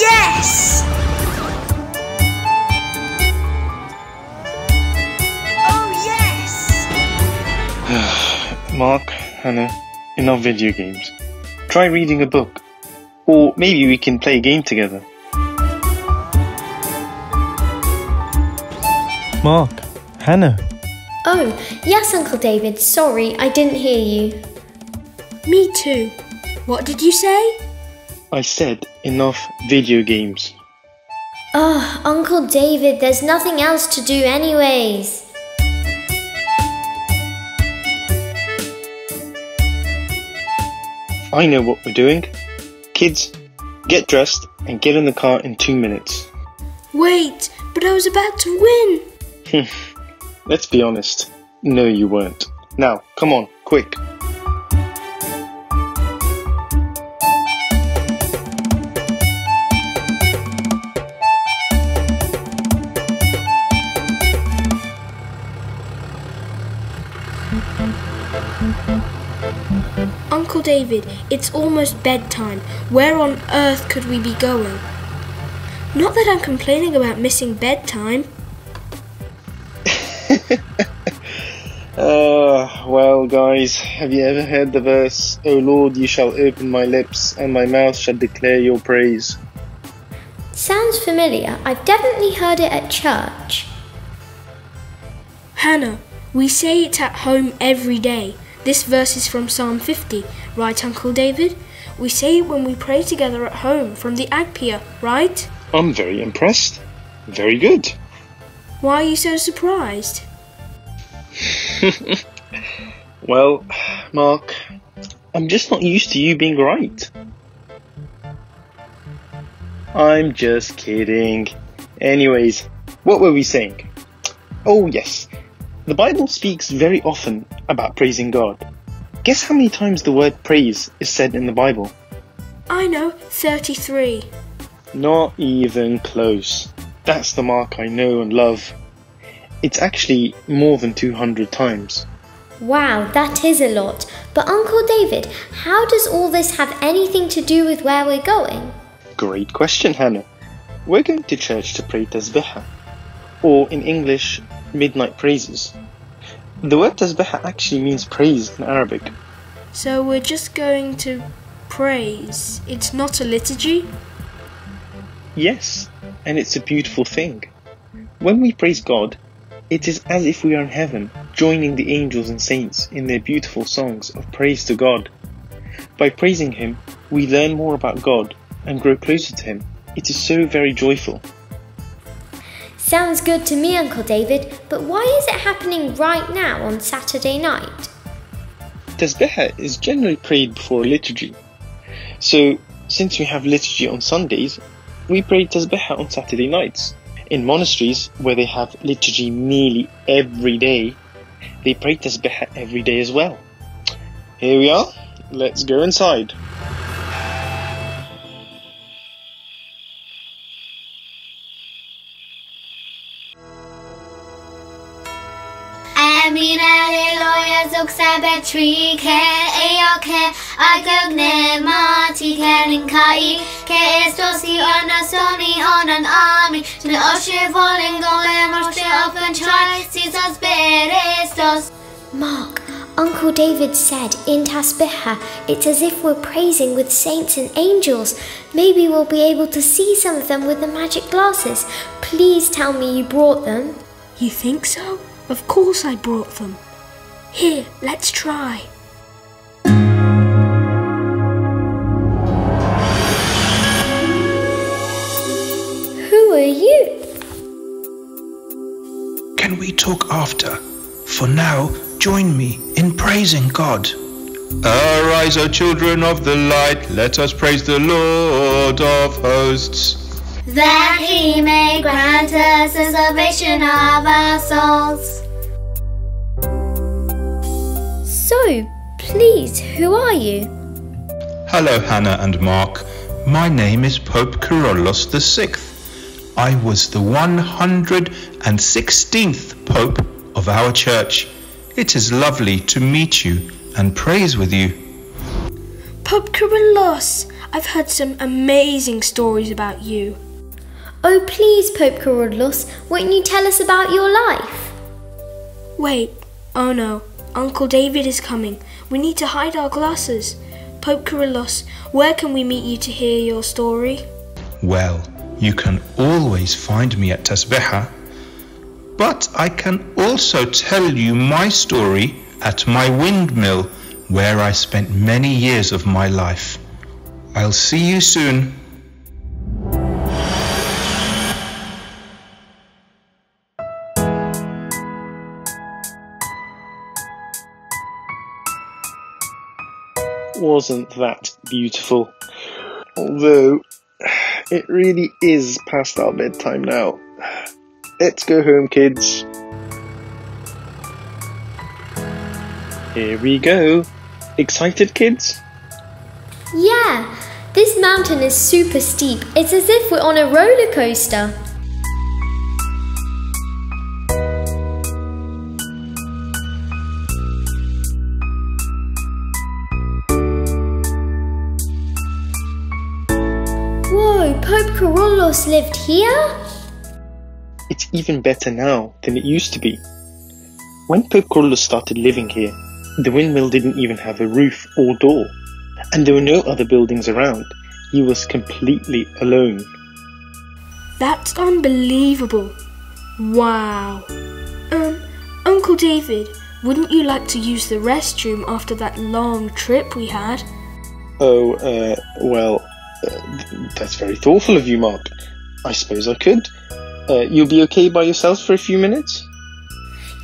Yes! Oh, yes! Mark, Hannah, enough video games. Try reading a book. Or maybe we can play a game together. Mark, Hannah. Oh, yes, Uncle David. Sorry, I didn't hear you. Me too. What did you say? I said enough video games. Oh, Uncle David, there's nothing else to do, anyways. I know what we're doing. Kids, get dressed and get in the car in two minutes. Wait, but I was about to win. Let's be honest. No, you weren't. Now, come on, quick. David, it's almost bedtime. Where on earth could we be going? Not that I'm complaining about missing bedtime. Uh, well, guys, have you ever heard the verse, O Lord, you shall open my lips, and my mouth shall declare your praise? Sounds familiar. I've definitely heard it at church. Hannah, we say it at home every day. This verse is from Psalm 50, right, Uncle David? We say it when we pray together at home from the Agpia, right? I'm very impressed. Very good. Why are you so surprised? Well, Mark, I'm just not used to you being right. I'm just kidding. Anyways, what were we saying? Oh, yes. The Bible speaks very often about praising God. Guess how many times the word praise is said in the Bible? I know, 33. Not even close. That's the mark I know and love. It's actually more than 200 times. Wow, that is a lot. But Uncle David, how does all this have anything to do with where we're going? Great question, Hannah. We're going to church to pray Tasbeha, or in English, midnight praises. The word Tasbeha actually means praise in Arabic. So we're just going to praise. It's not a liturgy? Yes, and it's a beautiful thing. When we praise God, it is as if we are in heaven, joining the angels and saints in their beautiful songs of praise to God. By praising Him, we learn more about God and grow closer to Him. It is so very joyful. Sounds good to me, Uncle David, but why is it happening right now on Saturday night? Tasbeha is generally prayed before liturgy. So, since we have liturgy on Sundays, we pray Tasbeha on Saturday nights. In monasteries, where they have liturgy nearly every day, they pray Tasbeha every day as well. Here we are. Let's go inside. mina lelóiazok szabadri ke éjjel ke a gögne mati kelin kai ke ez dosi ona soni onan ami tne oshe volen golem oshe open try seasons berestos Mark, Uncle David said in Tasbeha, it's as if we're praising with saints and angels. Maybe we'll be able to see some of them with the magic glasses. Please tell me you brought them. You think so? Of course I brought them. Here, let's try. Who are you? Can we talk after? For now, join me in praising God. Arise, O children of the light, let us praise the Lord of hosts. that he may grant us the salvation of our souls. So, please, who are you? Hello, Hannah and Mark. My name is Pope Kyrillos VI. I was the 116th Pope of our church. It is lovely to meet you and praise with you. Pope Kyrillos, I've heard some amazing stories about you. Oh, please, Pope Kyrillos, won't you tell us about your life? Wait, oh no, Uncle David is coming. We need to hide our glasses. Pope Kyrillos, where can we meet you to hear your story? Well, you can always find me at Tasbeha, but I can also tell you my story at my windmill where I spent many years of my life. I'll see you soon. Wasn't that beautiful? Although, it really is past our bedtime now. Let's go home, kids. Here we go. Excited, kids? Yeah, this mountain is super steep. It's as if we're on a roller coaster. Kyrillos lived here? It's even better now than it used to be. When Pope Kyrillos started living here, the windmill didn't even have a roof or door, and there were no other buildings around. He was completely alone. That's unbelievable. Wow. Um, Uncle David, wouldn't you like to use the restroom after that long trip we had? Oh, uh, well, uh, that's very thoughtful of you, Mark. I suppose I could. Uh, you'll be okay by yourself for a few minutes?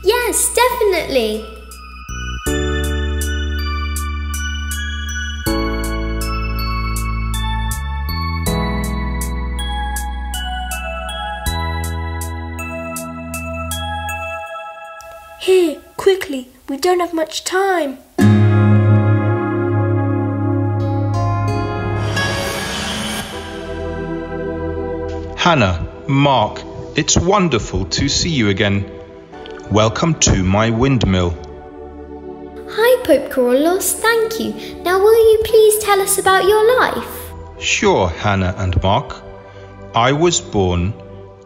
Yes, definitely. Here, quickly, we don't have much time. Hannah, Mark, it's wonderful to see you again. Welcome to my windmill. Hi, Pope Kyrillos, thank you. Now, will you please tell us about your life? Sure, Hannah and Mark. I was born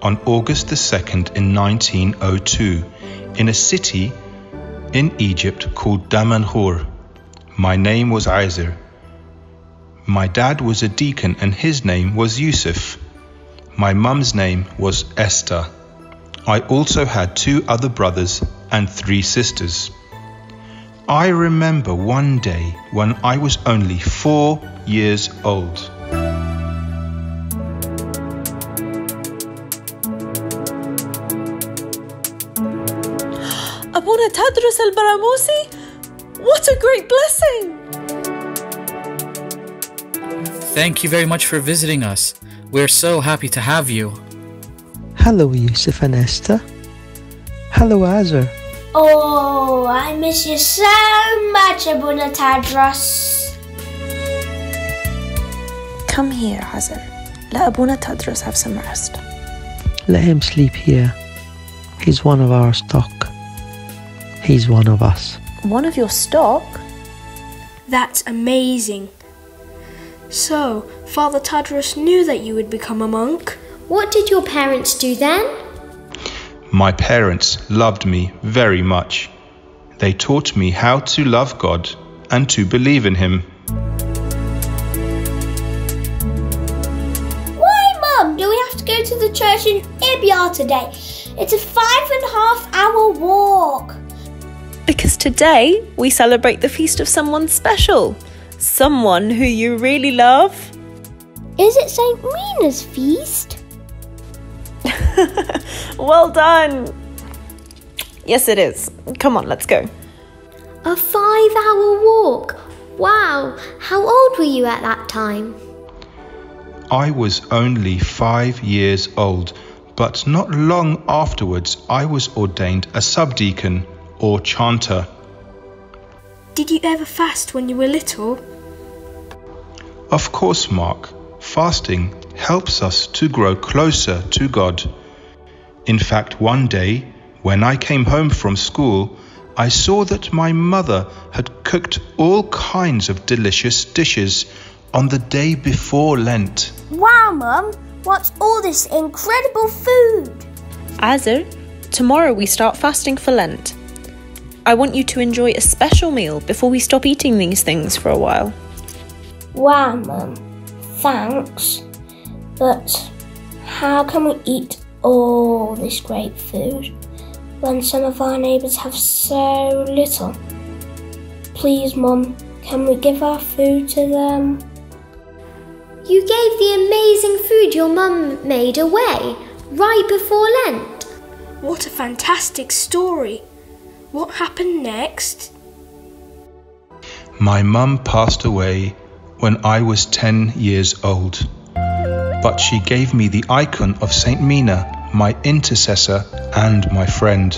on August the 2nd in 1902 in a city in Egypt called Damanhur. My name was Isaac. My dad was a deacon and his name was Yusuf. My mum's name was Esther. I also had two other brothers and three sisters. I remember one day when I was only four years old. أبونا تدرس البراموسي What a great blessing! Thank you very much for visiting us. We're so happy to have you. Hello, Yusuf and Esther. Hello, Azar. Oh, I miss you so much, Abuna Tadros. Come here, Hazar. Let Abuna Tadros have some rest. Let him sleep here. He's one of our stock. He's one of us. One of your stock? That's amazing. So, Father Tadros knew that you would become a monk? What did your parents do then? My parents loved me very much. They taught me how to love God and to believe in Him. Why, Mum, do we have to go to the church in Ibiar today? It's a five and a half hour walk. Because today we celebrate the feast of someone special. Someone who you really love. Is it St. Mina's feast? Well done! Yes, it is. Come on, let's go. A five hour walk. Wow, how old were you at that time? I was only five years old, but not long afterwards I was ordained a subdeacon or chanter. Did you ever fast when you were little? Of course, Mark, fasting helps us to grow closer to God. In fact, one day, when I came home from school, I saw that my mother had cooked all kinds of delicious dishes on the day before Lent. Wow, Mum, what's all this incredible food? Azar, tomorrow we start fasting for Lent. I want you to enjoy a special meal before we stop eating these things for a while. Wow, Mum. Thanks. But how can we eat all this great food when some of our neighbours have so little? Please, Mum, can we give our food to them? You gave the amazing food your mum made away right before Lent. What a fantastic story. What happened next? My mum passed away when I was 10 years old, but she gave me the icon of Saint Mina, my intercessor and my friend.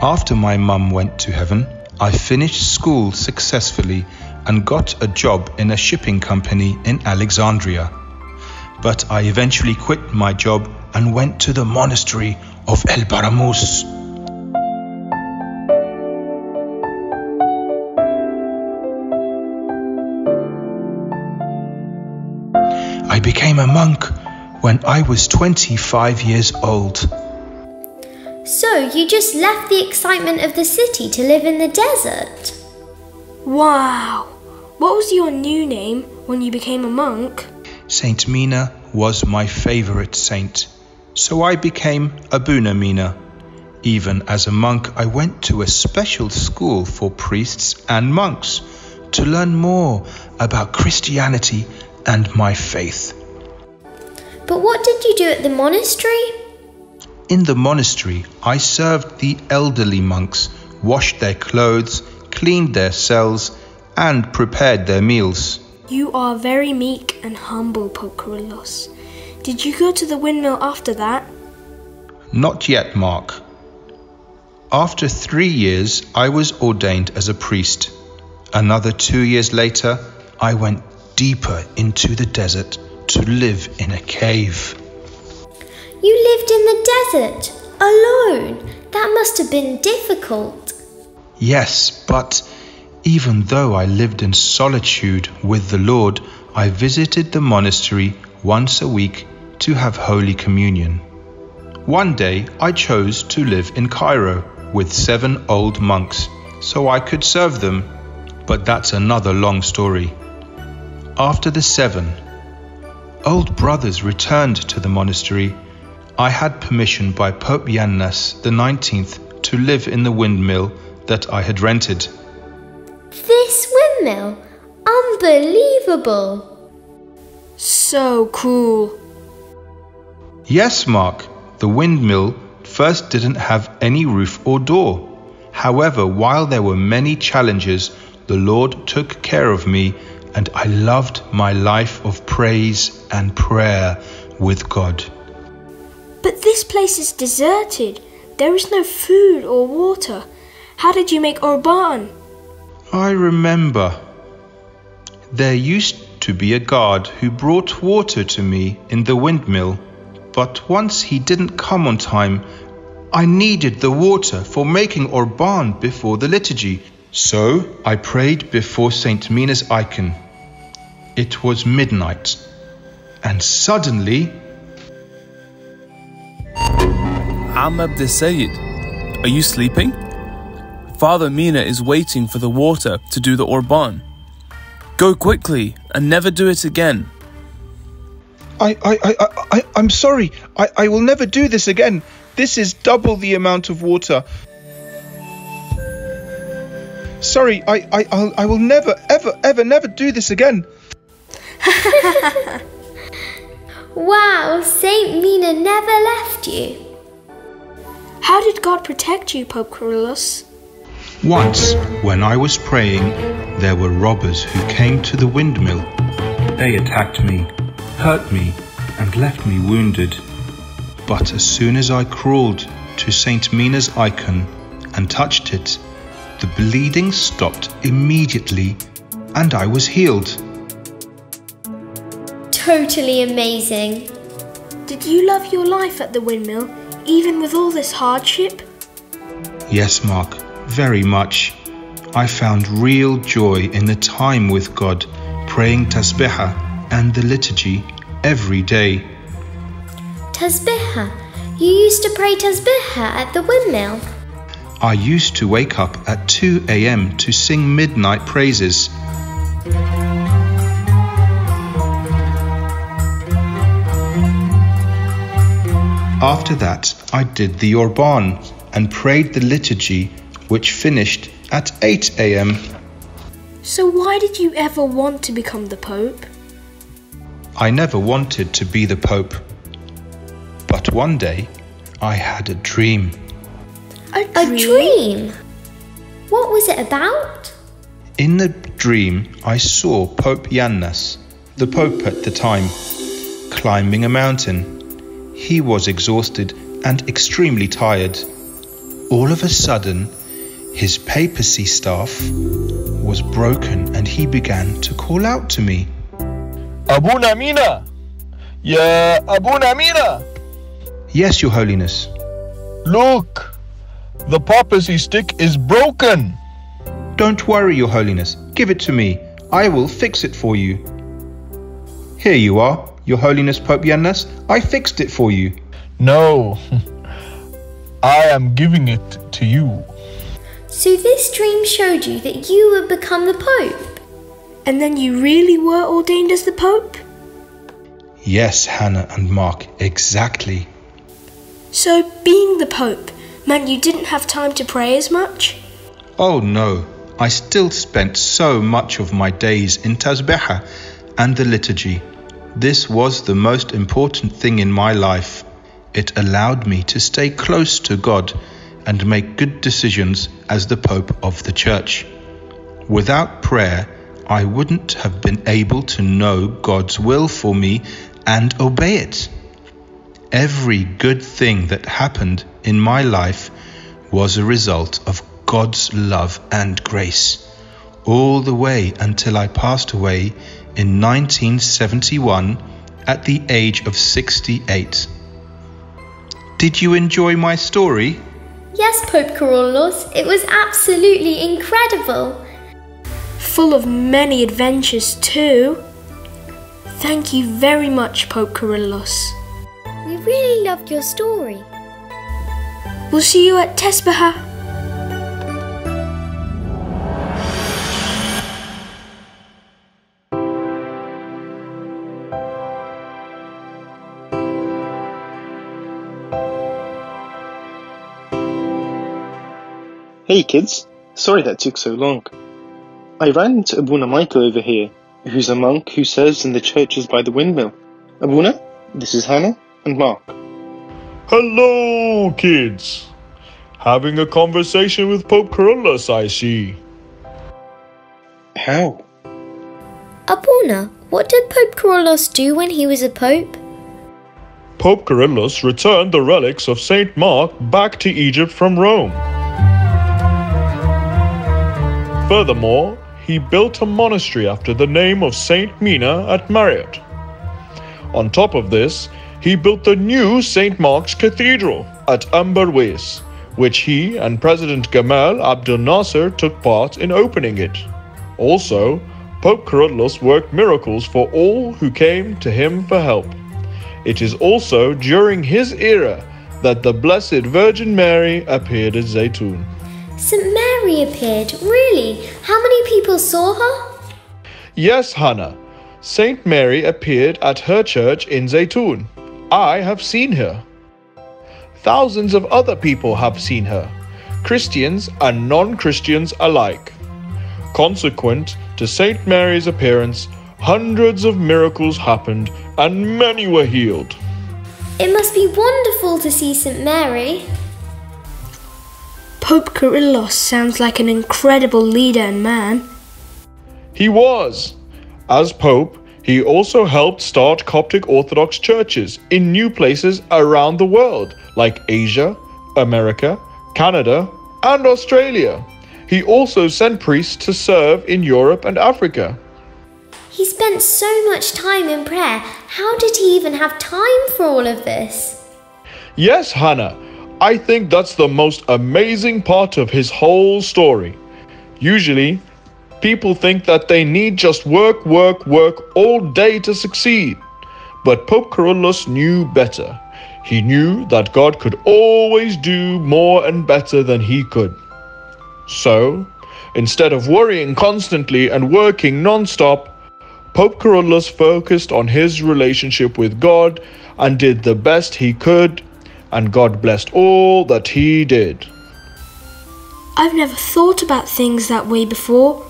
After my mum went to heaven, I finished school successfully and got a job in a shipping company in Alexandria. But I eventually quit my job and went to the monastery of El Baramus. I became a monk when I was 25 years old. So you just left the excitement of the city to live in the desert? Wow! What was your new name when you became a monk? Saint Mina was my favorite saint, so I became Abuna Mina. Even as a monk, I went to a special school for priests and monks to learn more about Christianity and my faith. But what did you do at the monastery? In the monastery, I served the elderly monks, washed their clothes, cleaned their cells, and prepared their meals. You are very meek and humble, Pope Kyrillos. Did you go to the windmill after that? Not yet, Mark. After three years, I was ordained as a priest. Another two years later, I went deeper into the desert to live in a cave. You lived in the desert, alone. That must have been difficult. Yes, but even though I lived in solitude with the Lord, I visited the monastery once a week to have Holy Communion. One day I chose to live in Cairo with seven old monks so I could serve them, but that's another long story. After the seven, old brothers returned to the monastery. I had permission by Pope Yannas the 19th to live in the windmill that I had rented. This windmill? Unbelievable! So cool. Yes, Mark, the windmill first didn't have any roof or door. However, while there were many challenges, the Lord took care of me and I loved my life of praise and prayer with God. But this place is deserted. There is no food or water. How did you make Orban? I remember. There used to be a guard who brought water to me in the windmill, but once he didn't come on time, I needed the water for making Orban before the liturgy, so I prayed before St. Mina's icon. It was midnight, and suddenly. Ahmed the Sayyid, are you sleeping? Father Mina is waiting for the water to do the Orban. Go quickly and never do it again. I, I, I, I, I'm sorry. I, I will never do this again. This is double the amount of water. Sorry, I, I, I'll, I will never, ever, ever, never do this again. wow, Saint Mina never left you. How did God protect you, Pope Kyrillos? Once, when I was praying, there were robbers who came to the windmill. They attacked me, hurt me, and left me wounded. But as soon as I crawled to St. Mina's icon and touched it, the bleeding stopped immediately and I was healed. Totally amazing. Did you love your life at the windmill, even with all this hardship? Yes, Mark, very much. I found real joy in the time with God, praying Tasbeha and the liturgy every day. Tasbeha? You used to pray Tasbeha at the windmill? I used to wake up at 2 a.m. to sing midnight praises. After that, I did the Orban and prayed the liturgy, which finished at 8 a.m. So, why did you ever want to become the Pope? I never wanted to be the Pope. But one day, I had a dream. A A dream? What was it about? In the dream, I saw Pope Yannas, the Pope at the time, climbing a mountain. He was exhausted and extremely tired. All of a sudden, his papacy staff was broken and he began to call out to me. Abu Mina! Ya Abuna Mina! Yes, Your Holiness. Look! The papacy stick is broken! Don't worry, Your Holiness. Give it to me. I will fix it for you. Here you are, Your Holiness Pope Yannas. I fixed it for you. No. I am giving it to you. So this dream showed you that you would become the Pope? And then you really were ordained as the Pope? Yes, Hannah and Mark, exactly. So, being the Pope meant you didn't have time to pray as much? Oh no, I still spent so much of my days in Tasbeha and the liturgy. This was the most important thing in my life. It allowed me to stay close to God and make good decisions as the Pope of the Church. Without prayer, I wouldn't have been able to know God's will for me and obey it. Every good thing that happened in my life was a result of God's love and grace, all the way until I passed away in 1971 at the age of 68. Did you enjoy my story? Yes, Pope Kyrillos, it was absolutely incredible. Full of many adventures, too. Thank you very much, Pope Kyrillos. We really loved your story. We'll see you at Tasbeha. Hey kids, sorry that took so long. I ran into Abuna Michael over here, who's a monk who serves in the churches by the windmill. Abuna, this is Hannah and Mark. Hello, kids! Having a conversation with Pope Kyrillos, I see. How? Abuna, what did Pope Kyrillos do when he was a pope? Pope Kyrillos returned the relics of Saint Mark back to Egypt from Rome. Furthermore, he built a monastery after the name of Saint Mina at Mariout. On top of this, he built the new St. Mark's Cathedral at Anba Ruwais, which he and President Gamal Abdel Nasser took part in opening it. Also, Pope Kyrillos worked miracles for all who came to him for help. It is also during his era that the Blessed Virgin Mary appeared at Zaytun. St. Mary appeared, really? How many people saw her? Yes, Hannah. Saint Mary appeared at her church in Zaytun. I have seen her. Thousands of other people have seen her, Christians and non Christians alike. Consequent to Saint Mary's appearance, hundreds of miracles happened and many were healed. It must be wonderful to see St. Mary. Pope Kyrillos sounds like an incredible leader and man. He was. As Pope, he also helped start Coptic Orthodox churches in new places around the world, like Asia, America, Canada, and Australia. He also sent priests to serve in Europe and Africa. He spent so much time in prayer. How did he even have time for all of this? Yes, Hannah, I think that's the most amazing part of his whole story. Usually, people think that they need just work, work, work all day to succeed. But Pope Kyrillos knew better. He knew that God could always do more and better than he could. So, instead of worrying constantly and working non stop, Pope Kyrillos focused on his relationship with God and did the best he could, and God blessed all that he did. I've never thought about things that way before.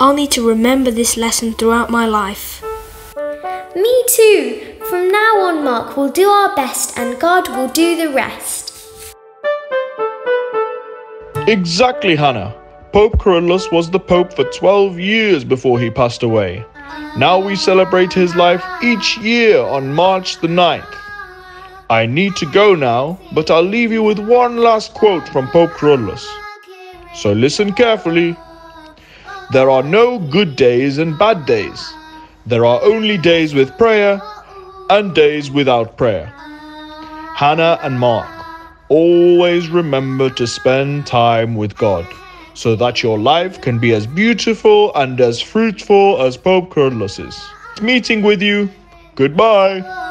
I'll need to remember this lesson throughout my life. Me too. From now on, Mark, we'll do our best and God will do the rest. Exactly, Hannah. Pope Kyrillos was the Pope for 12 years before he passed away. Now we celebrate his life each year on March the 9th. I need to go now, but I'll leave you with one last quote from Pope Kyrillos. So listen carefully. There are no good days and bad days. There are only days with prayer and days without prayer. Hannah and Mark, always remember to spend time with God so that your life can be as beautiful and as fruitful as Pope Kyrillos is. Meeting with you. Goodbye.